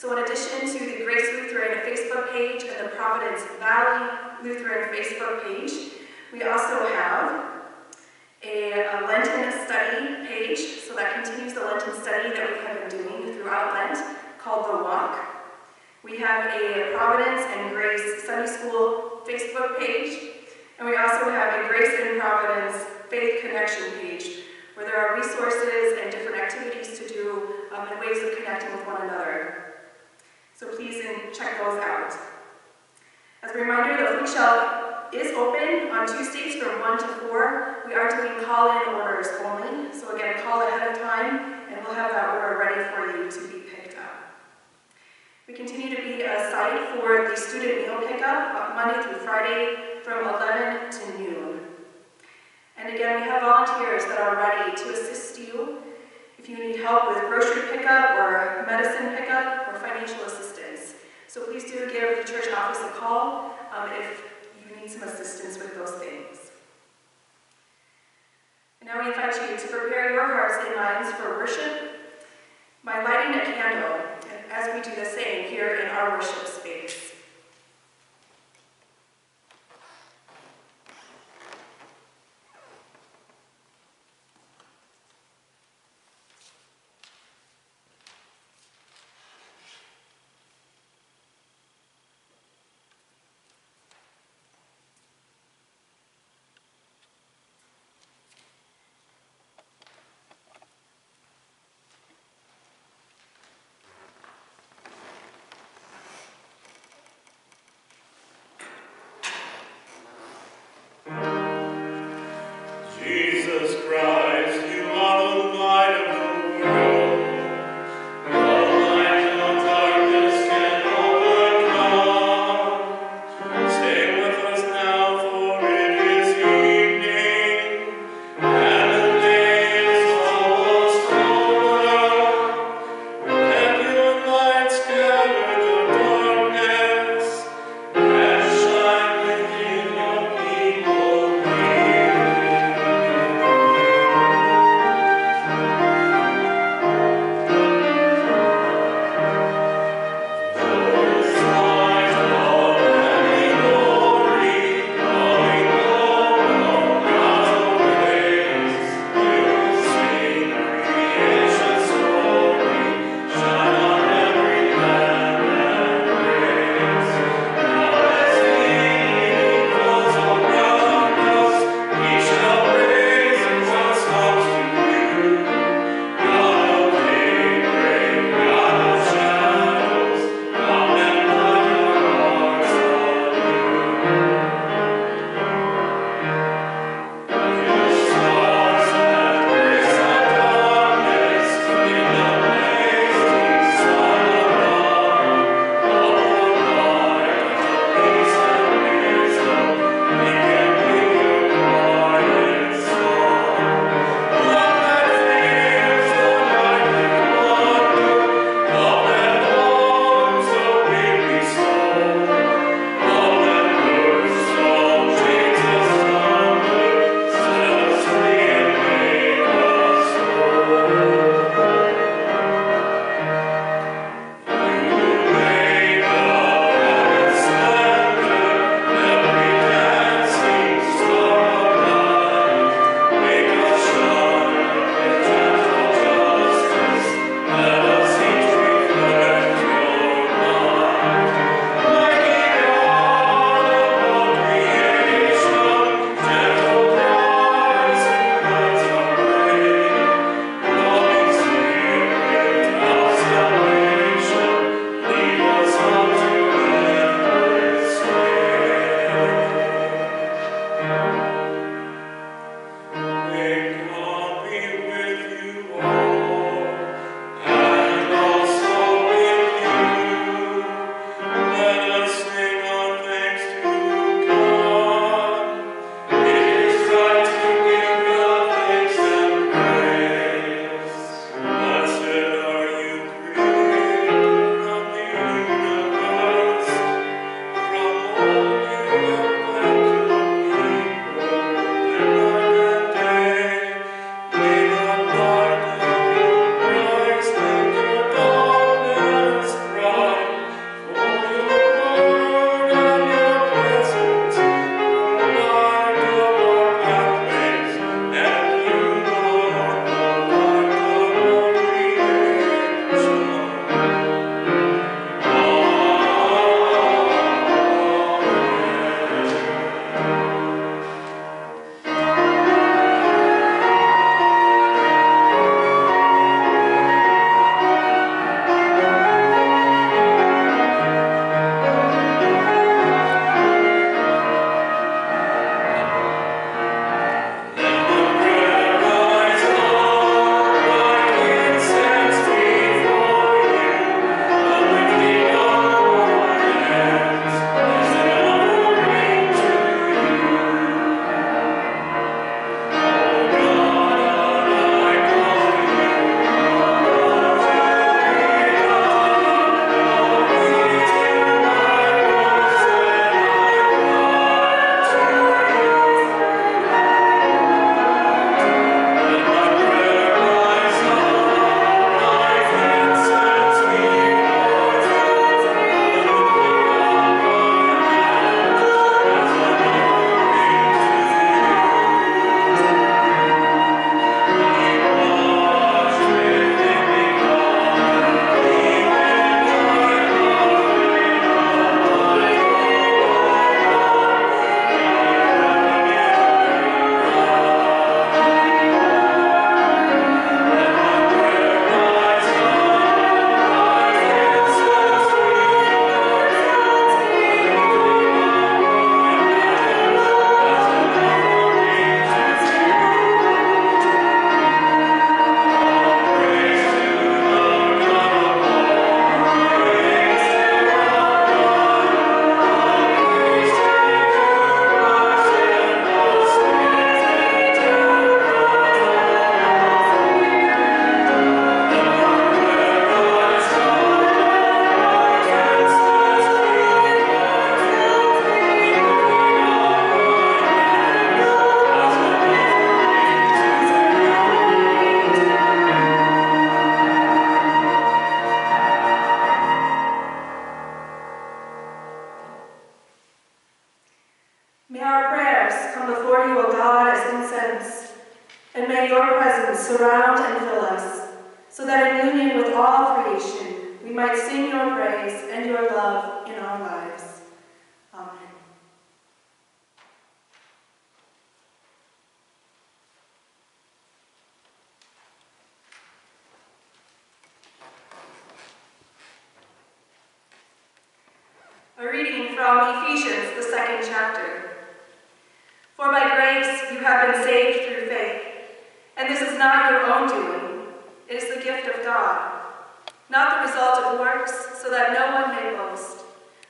So in addition to the Grace Lutheran Facebook page and the Providence Valley Lutheran Facebook page, we also have a, a Lenten study page, so that continues the Lenten study that we have been doing throughout Lent, called The Walk. We have a Providence and Grace Sunday School Facebook page, and we also have a Grace and Providence Faith Connection page, where there are resources and different activities to do um, and ways of connecting with one another. So please check those out. As a reminder, the food shelf is open on Tuesdays from 1 to 4. We are doing call-in orders only, so again, call ahead of time, and we'll have that order ready for you to be picked up. We continue to be a site for the student meal pickup Monday through Friday from 11 to noon. And again, we have volunteers that are ready to assist you if you need help with grocery pickup or medicine pickup financial assistance. So please do give the church office a call um, if you need some assistance with those things. And now we invite you to prepare your hearts and minds for worship by lighting a candle as we do the same here in our worship from Ephesians, the second chapter. For by grace you have been saved through faith, and this is not your own doing, it is the gift of God, not the result of works, so that no one may boast.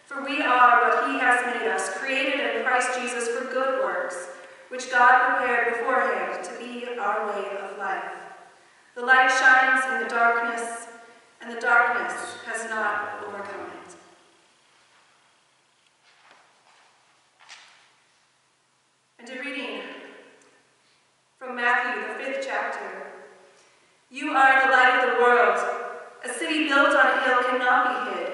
For we are what he has made us, created in Christ Jesus for good works, which God prepared beforehand to be our way of life. The light shines in the darkness, and the darkness has not overcome it. And a reading from Matthew, the fifth chapter. You are the light of the world. A city built on a hill cannot be hid.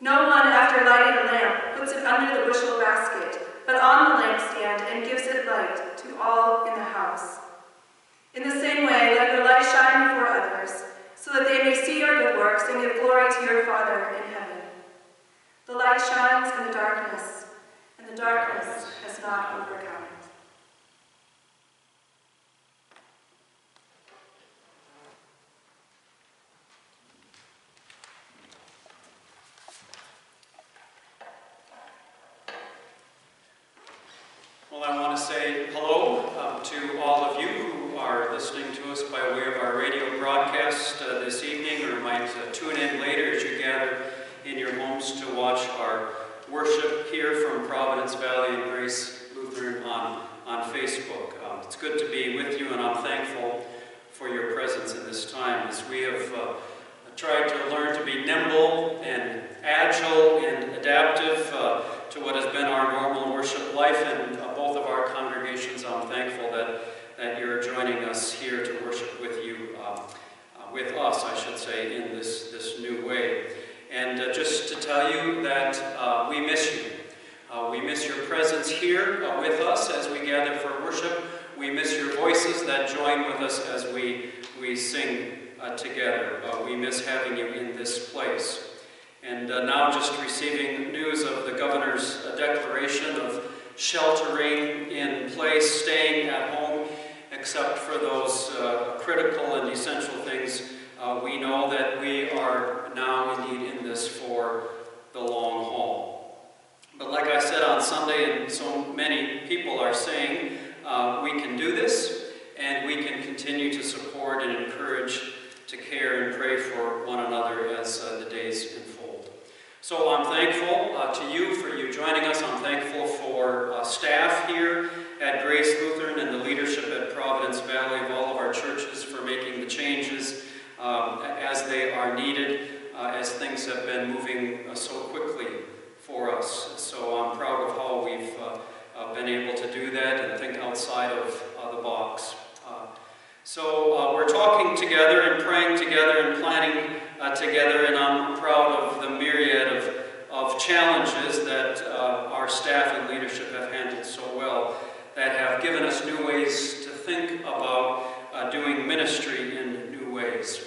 No one, after lighting a lamp, puts it under the bushel basket, but on the lampstand and gives it light to all in the house. In the same way, let your light shine before others, so that they may see your good works and give glory to your Father in heaven. The light shines in the darkness, and the darkness has not overcome it. Well, I want to say hello um, to all of you who are listening to us by way of our radio broadcast uh, this evening or might uh, tune in later as you gather in your homes to watch our worship here from Providence Valley and Grace Lutheran on, on Facebook. Um, it's good to be with you and I'm thankful for your presence in this time as we have uh, tried to learn to be nimble and agile and adaptive uh, to what has been our normal worship life in uh, both of our congregations. I'm thankful that, that you're joining us here to worship with you, um, uh, with us, I should say, in this, this new way. And uh, just to tell you that uh, we miss you. Uh, we miss your presence here uh, with us as we gather for worship. We miss your voices that join with us as we, we sing uh, together. Uh, we miss having you in this place. And now just receiving news of the governor's declaration of sheltering in place, staying at home, except for those uh, critical and essential things. Uh, we know that we are now indeed in this for the long haul. But like I said on Sunday, and so many people are saying, uh, we can do this, and we can continue to support and encourage to care and pray for one another as uh, the days unfold. So I'm thankful uh, to you for you joining us. I'm thankful for uh, staff here at Grace Lutheran and the leadership at Providence Valley of all of our churches for making the changes um, as they are needed, uh, as things have been moving uh, so quickly for us. So I'm proud of how we've uh, been able to do that and think outside of the box. So uh, we're talking together and praying together and planning uh, together, and I'm proud of the myriad challenges that uh, our staff and leadership have handled so well that have given us new ways to think about uh, doing ministry in new ways.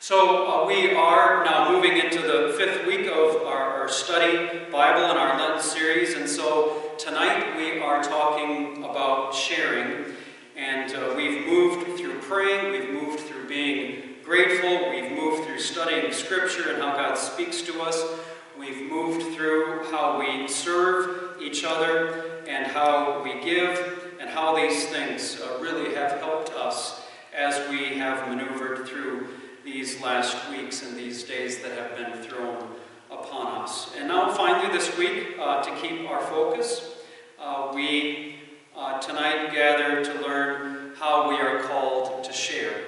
So uh, we are now moving into the fifth week of our, our study Bible and our Lent series, and so tonight we are talking about sharing. And uh, we've moved through praying, we've moved through being grateful, we've moved through studying Scripture and how God speaks to us. We've moved through how we serve each other and how we give, and how these things uh, really have helped us as we have maneuvered through these last weeks and these days that have been thrown upon us. And now, finally, this week, uh, to keep our focus, uh, we uh, tonight gather to learn how we are called to share,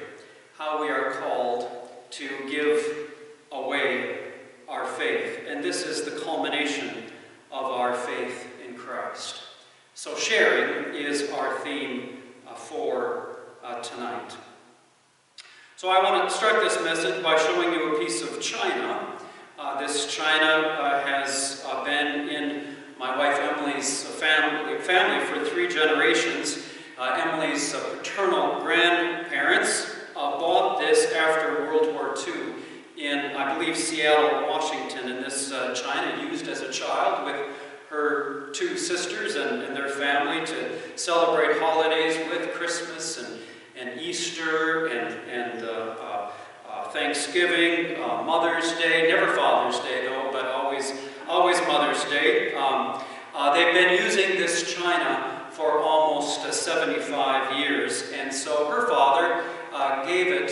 how we are called to give away our faith. And this is the culmination of our faith in Christ. So, sharing is our theme uh, for uh, tonight. So, I want to start this message by showing you a piece of china. Uh, this china uh, has uh, been in my wife Emily's family, family for three generations. Uh, Emily's paternal grandparents bought this after World War II in, I believe, Seattle, Washington. And this uh, china used as a child with her two sisters and, and, their family to celebrate holidays with Christmas and, and Easter and, and uh, uh, uh Thanksgiving, uh, Mother's Day, never Father's Day though, but always, always Mother's Day. Um, uh, they've been using this china for almost 75 years, and so her father gave it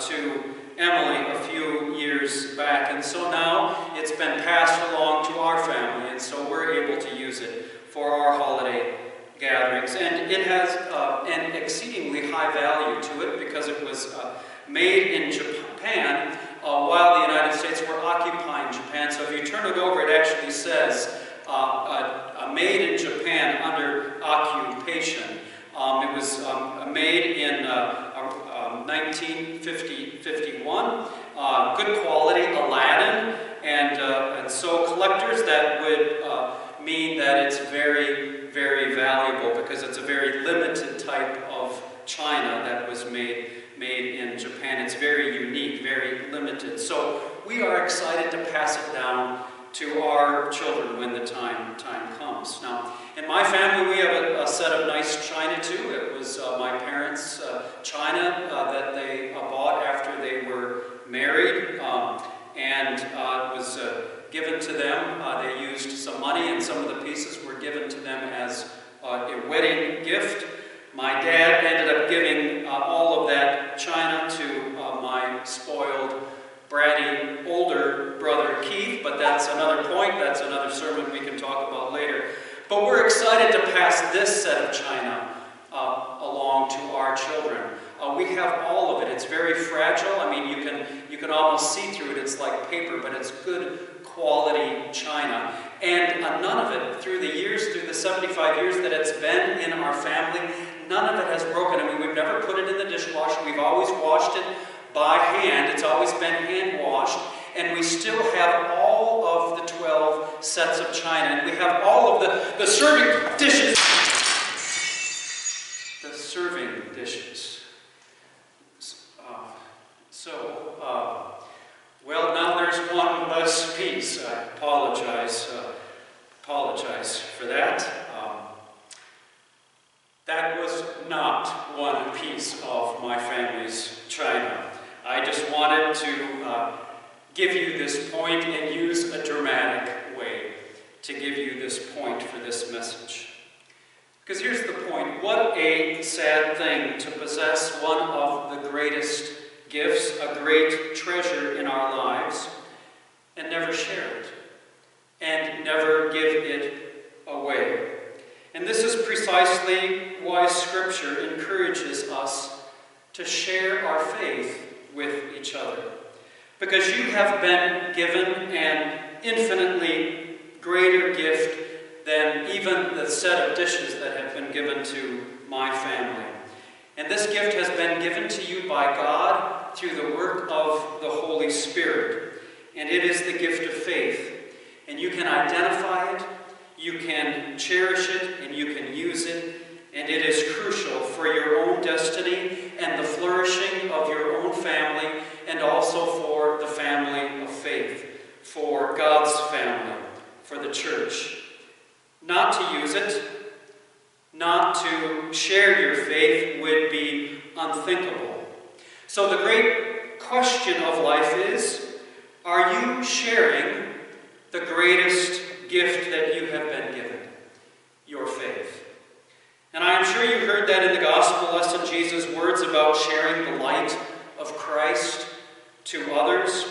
to Emily a few years back. And so now it's been passed along to our family, and so we're able to use it for our holiday gatherings. And it has uh, an exceedingly high value to it because it was uh, made in Japan uh, while the United States were occupying Japan. So if you turn it over, it actually says uh, made in Japan under occupation. Um, it was um, made in uh, um, 1951. Uh, good quality Aladdin, and, uh, and so collectors that would uh, mean that it's very, very valuable because it's a very limited type of china that was made, made in Japan. It's very unique, very limited. So we are excited to pass it down to our children when the time, time comes. Now, in my family, we have a, a set of nice china too. It was uh, my parents' uh, china uh, that they uh, bought after they were married, and uh, was uh, given to them. they used some money, and some of the pieces were given to them as a wedding gift. My dad ended up giving all of that china to my spoiled bratty older brother Keith, but that's another point, that's another sermon we can talk about later. But we're excited to pass this set of china uh, along to our children. Uh, we have all of it. It's very fragile. I mean, you can, you can almost see through. It's like paper, but it's good quality china. And uh, none of it, through the years, through the 75 years that it's been in our family, none of it has broken. I mean, we've never put it in the dishwasher. We've always washed it by hand. It's always been hand washed. And we still have all of the 12 sets of china. And we have all of the, the serving dishes. The serving dishes. Uh, so, uh, well, now there's one less piece. I apologize. Uh, apologize for that. Um, that was not one piece of my family's china. I just wanted to uh, give you this point and use a dramatic way to give you this point for this message. Because here's the point. What a sad thing to possess one of the greatest gifts, a great treasure in our lives, and never share it, and never give it away. And this is precisely why Scripture encourages us to share our faith with each other. Because you have been given an infinitely greater gift than even the set of dishes that have been given to my family. And this gift has been given to you by God through the work of the Holy Spirit. And it is the gift of faith. And you can identify it, you can cherish it, and you can use it and it is crucial for your own destiny and the flourishing of your own family, and also for the family of faith, for God's family, for the church. Not to use it, not to share your faith would be unthinkable. So the great question of life is, are you sharing the greatest gift that you have been given? Your faith. And I am sure you heard that in the gospel lesson, Jesus' words about sharing the light of Christ to others.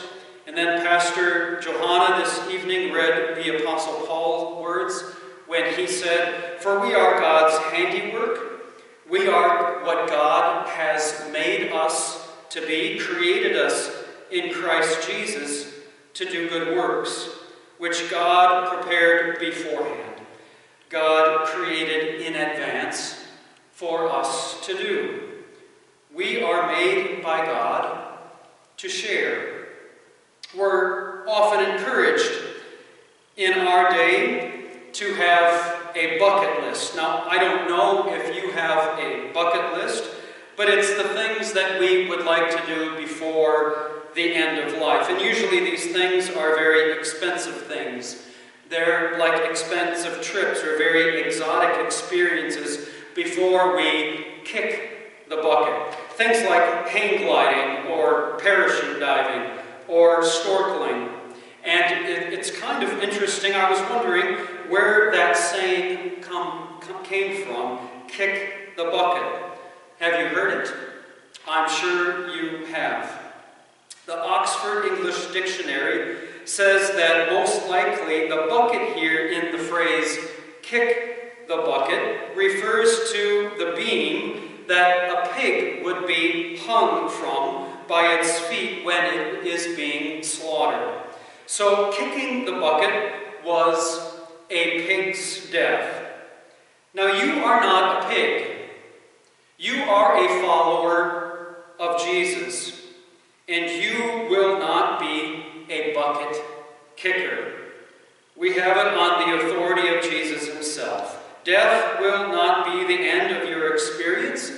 And then Pastor JoHanna this evening read the Apostle Paul's words when he said, For we are God's handiwork. We are what God has made us to be, created us in Christ Jesus to do good works, which God prepared beforehand. God created in advance for us to do. We are made by God to share. We're often encouraged in our day to have a bucket list. Now, I don't know if you have a bucket list, but it's the things that we would like to do before the end of life. And usually these things are very expensive things. They're like expensive trips or very exotic experiences before we kick the bucket. Things like hang gliding or parachute diving or snorkeling. And it, it's kind of interesting. I was wondering where that saying come, come, came from kick the bucket. Have you heard it? I'm sure you have. The Oxford English Dictionary says that most likely the bucket here in the phrase kick the bucket refers to the beam that a pig would be hung from by its feet when it is being slaughtered. So kicking the bucket was a pig's death. Now you are not a pig. You are a follower of Jesus, and you will not be a bucket kicker. We have it on the authority of Jesus himself. Death will not be the end of your experience,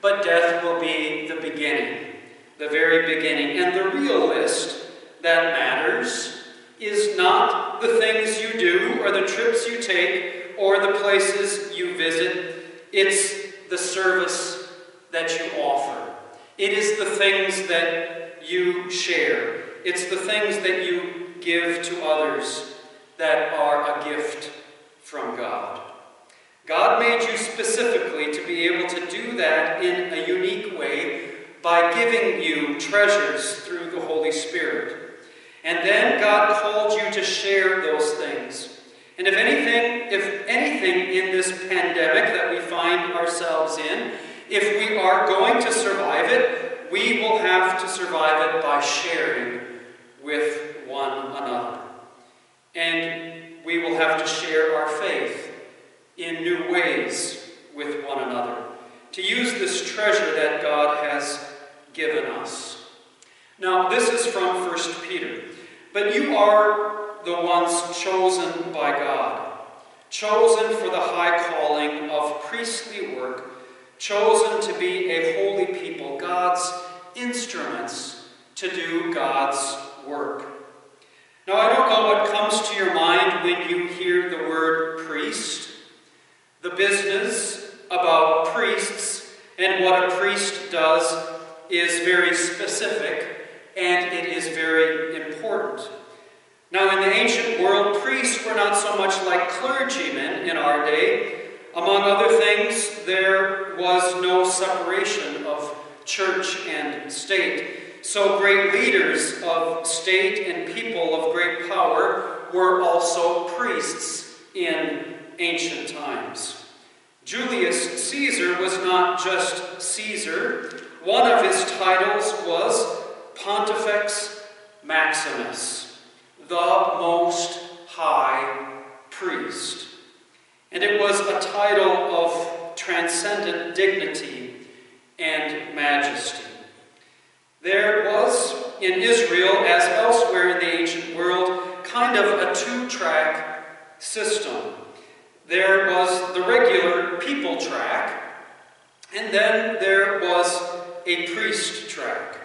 but death will be the beginning, the very beginning. And the real list that matters is not the things you do or the trips you take or the places you visit. It's the service that you offer. It is the things that you share. It's the things that you give to others that are a gift from God. God made you specifically to be able to do that in a unique way by giving you treasures through the Holy Spirit. And then God called you to. And if anything, if anything in this pandemic that we find ourselves in, if we are going to survive it, we will have to survive it by sharing with one another. And we will have to share our faith in new ways with one another. To use this treasure that God has given us. Now, this is from 1 Peter. But you are the ones chosen by God, chosen for the high calling of priestly work, chosen to be a holy people, God's instruments to do God's work. Now, I don't know what comes to your mind when you hear the word priest. The business about priests and what a priest does is very specific and it is very important. Now, in the ancient world, priests were not so much like clergymen in our day. Among other things, there was no separation of church and state. So great leaders of state and people of great power were also priests in ancient times. Julius Caesar was not just Caesar. One of his titles was Pontifex Maximus, the Most High Priest. And it was a title of transcendent dignity and majesty. There was in Israel, as elsewhere in the ancient world, kind of a two-track system. There was the regular people track, and then there was a priest track.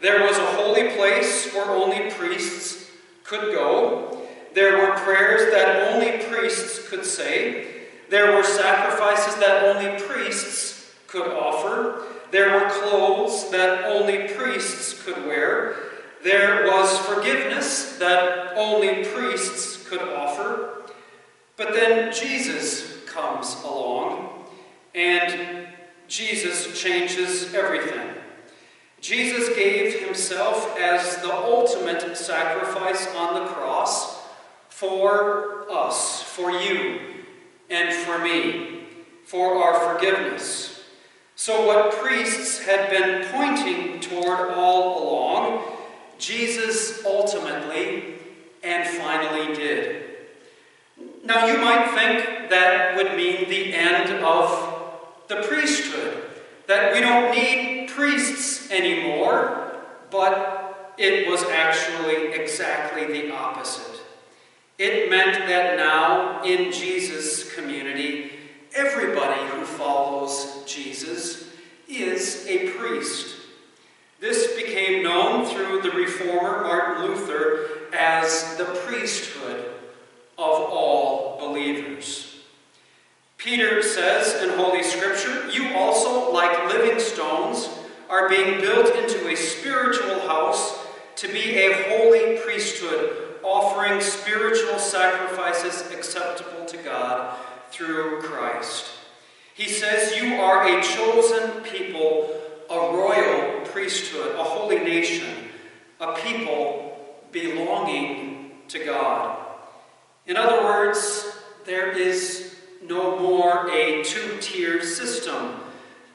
There was a holy place where only priests could go. There were prayers that only priests could say. There were sacrifices that only priests could offer. There were clothes that only priests could wear. There was forgiveness that only priests could offer. But then Jesus comes along, and Jesus changes everything. Jesus gave himself as the ultimate sacrifice on the cross for us, for you, and for me, for our forgiveness. So, what priests had been pointing toward all along, Jesus ultimately and finally did. Now, you might think that would mean the end of the priesthood, that we don't need priests anymore, but it was actually exactly the opposite. It meant that now in Jesus' community, everybody who follows Jesus is a priest. This became known through the reformer Martin Luther as the priesthood of all believers. Peter says in Holy Scripture, You also, like living stones, are being built into a spiritual house to be a holy priesthood, offering spiritual sacrifices acceptable to God through Christ. He says, You are a chosen people, a royal priesthood, a holy nation, a people belonging to God. In other words, there is no more a two tier system.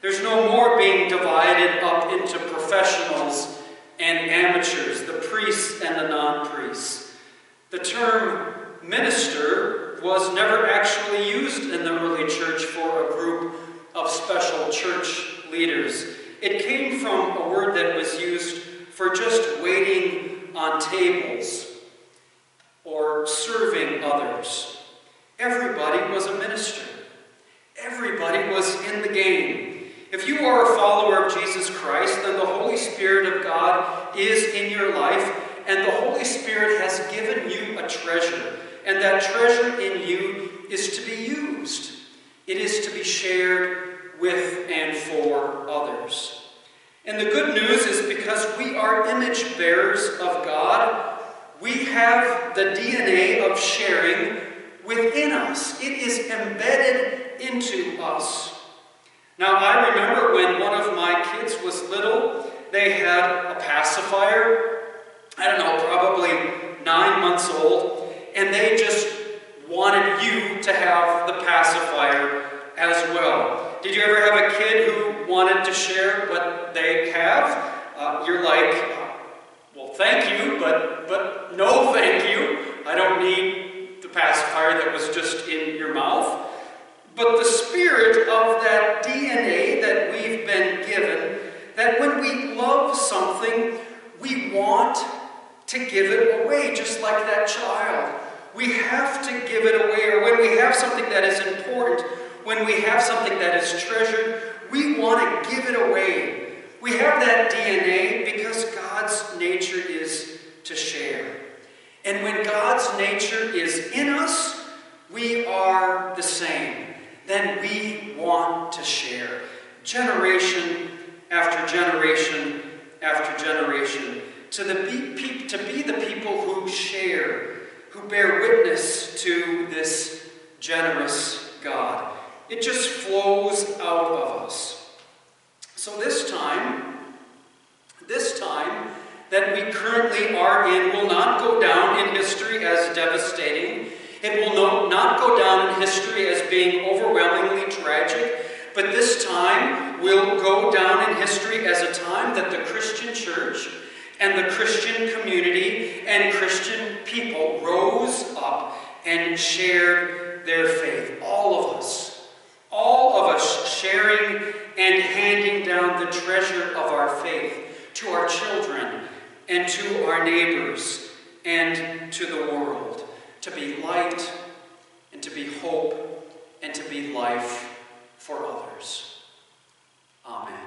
There's no more being divided up into professionals and amateurs, the priests and the non priests. The term minister was never actually used in the early church for a group of special church leaders. It came from a word that was used for just waiting on tables or serving others. Everybody was a minister. Everybody was in the game. If you are a follower of Jesus Christ, then the Holy Spirit of God is in your life, and the Holy Spirit has given you a treasure. And that treasure in you is to be used, it is to be shared with and for others. And the good news is because we are image bearers of God, we have the DNA of sharing within us. It is embedded into us. Now, I remember when one of my kids was little, they had a pacifier, I don't know, probably nine months old, and they just wanted you to have the pacifier as well. Did you ever have a kid who wanted to share what they have? Uh, you're like, well, thank you, but, but no thank you. I don't need the pacifier that was just in your mouth. But the spirit of that DNA that we've been given, that when we love something, we want to give it away, just like that child. We have to give it away, or when we have something that is important, when we have something that is treasured, we want to give it away. We have that DNA because God's nature is to share. And when God's nature is in us, we are the same. Then we want to share. Generation after generation after generation. To, the be, to be the people who share, who bear witness to this generous God. It just flows out of us. So this time, this time that we currently are in will not go down in history as devastating. It will not go down in history as being overwhelmingly tragic. But this time will go down in history as a time that the Christian church and the Christian community and Christian people rose up and shared their faith. All of us all of us sharing and handing down the treasure of our faith to our children and to our neighbors and to the world, to be light and to be hope and to be life for others. Amen.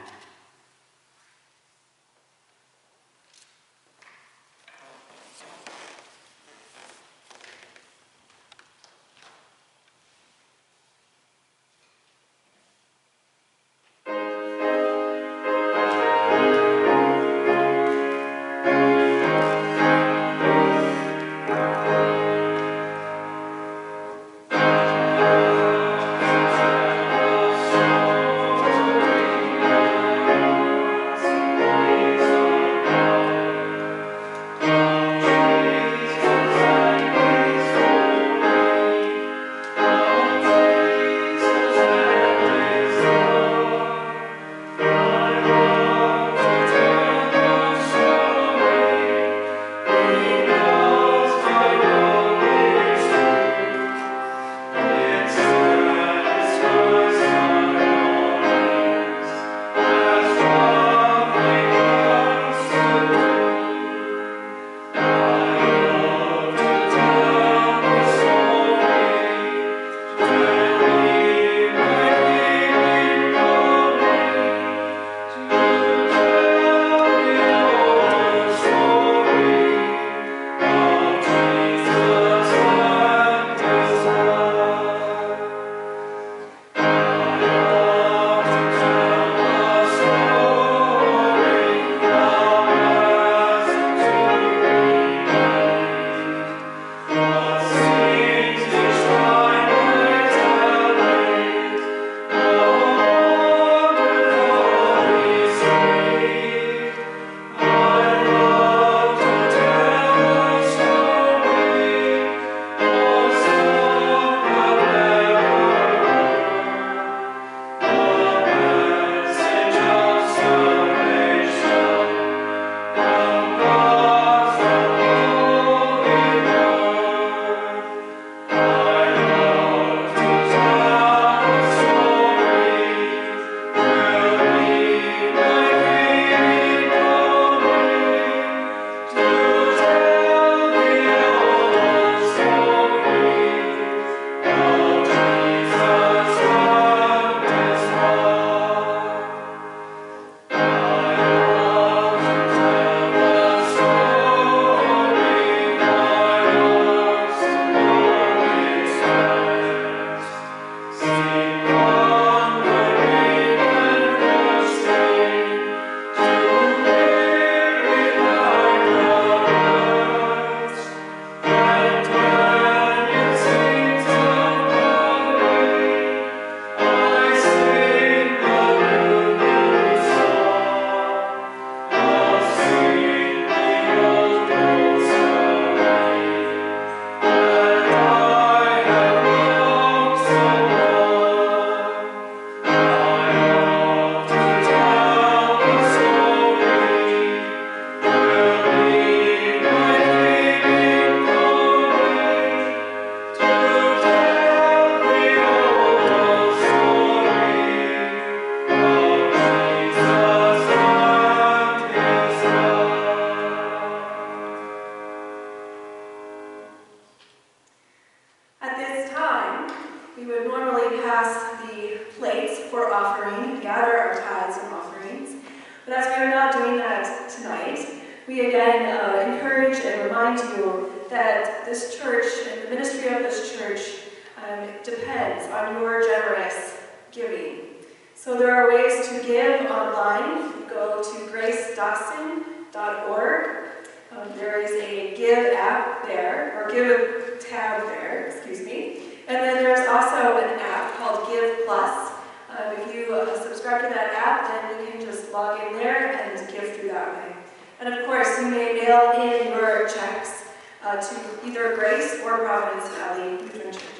So there are ways to give online. Go to gracedawson.org. Um, there is a give app there, or give tab there, excuse me. And then there's also an app called Give Plus. Um, if you uh, subscribe to that app, then you can just log in there and give through that way. And of course, you may mail in your checks uh, to either Grace or Providence Valley Lutheran Churches.